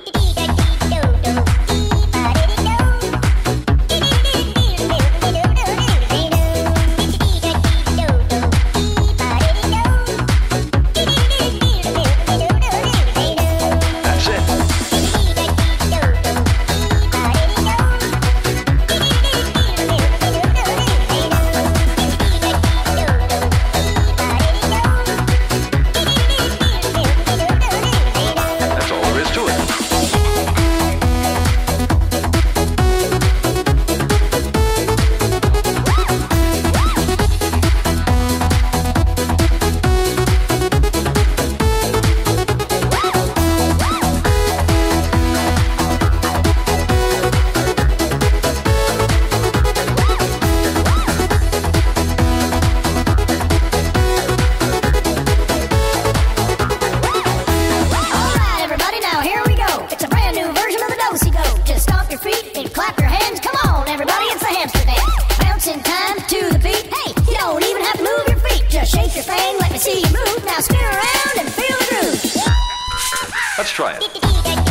DJ. Try it.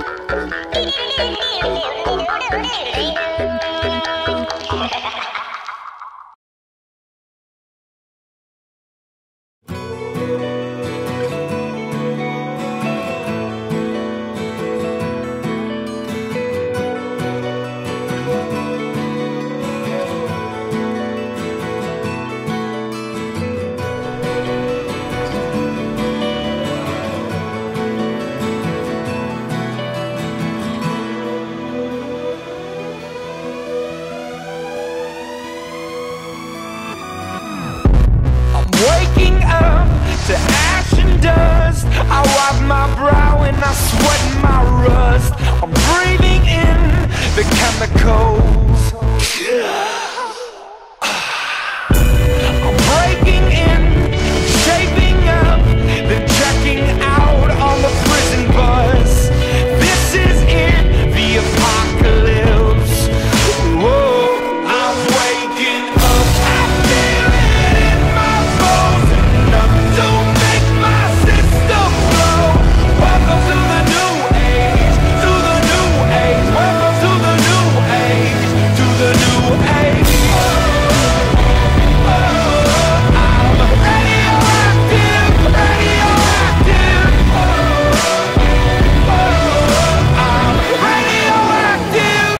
Ha ha ha. I wipe my brow and I sweat my rust. I'm breathing in the chemicals.